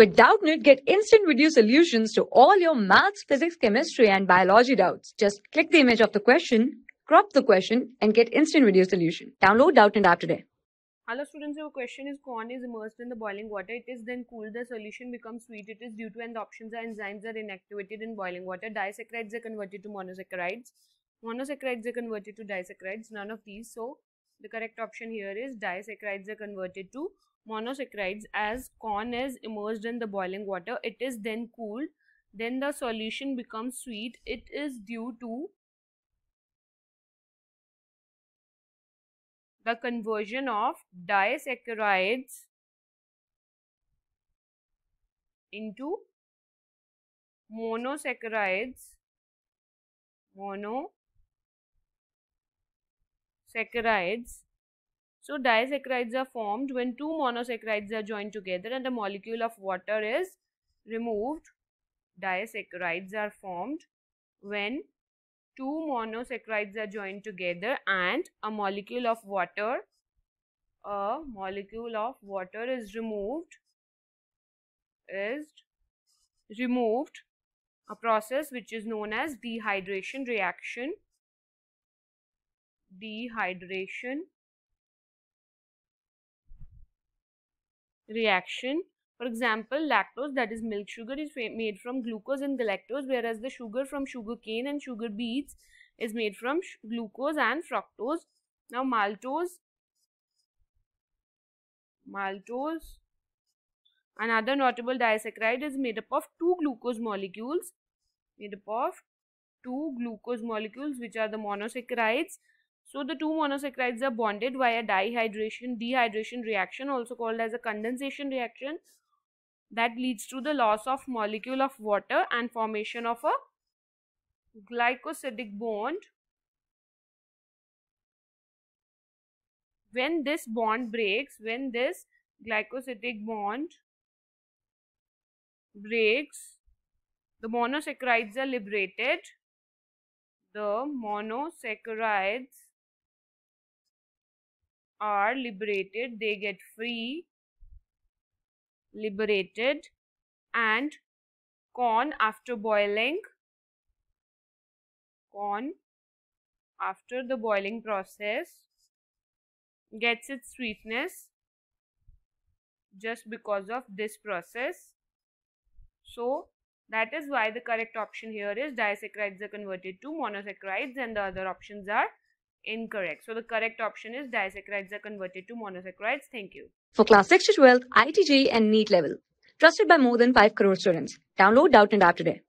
With Doubtnut, get instant video solutions to all your maths, physics, chemistry, and biology doubts. Just click the image of the question, crop the question, and get instant video solution. Download Doubtnut app today. Hello students, your question is corn is immersed in the boiling water. It is then cooled. The solution becomes sweet. It is due to and the options are enzymes are inactivated in boiling water. Disaccharides are converted to monosaccharides. Monosaccharides are converted to disaccharides. None of these. So the correct option here is disaccharides are converted to monosaccharides as corn is immersed in the boiling water. It is then cooled. Then the solution becomes sweet. It is due to the conversion of disaccharides into monosaccharides monosaccharides so disaccharides are formed when two monosaccharides are joined together and a molecule of water is removed. Disaccharides are formed when two monosaccharides are joined together and a molecule of water a molecule of water is removed is removed. A process which is known as dehydration reaction dehydration reaction for example, lactose that is milk sugar is made from glucose and galactose whereas the sugar from sugar cane and sugar beets is made from glucose and fructose. Now maltose, maltose another notable disaccharide is made up of two glucose molecules made up of two glucose molecules which are the monosaccharides. So the two monosaccharides are bonded via dihydration dehydration reaction also called as a condensation reaction that leads to the loss of molecule of water and formation of a glycosidic bond. When this bond breaks, when this glycosidic bond breaks, the monosaccharides are liberated. The monosaccharides are liberated, they get free liberated and corn after boiling corn after the boiling process gets its sweetness just because of this process. So that is why the correct option here is disaccharides are converted to monosaccharides and the other options are incorrect. So the correct option is disaccharides are converted to monosaccharides. Thank you. For class 6 to 12, IIT JEE and NEET level. Trusted by more than 5 crore students. Download Doubtnut app today.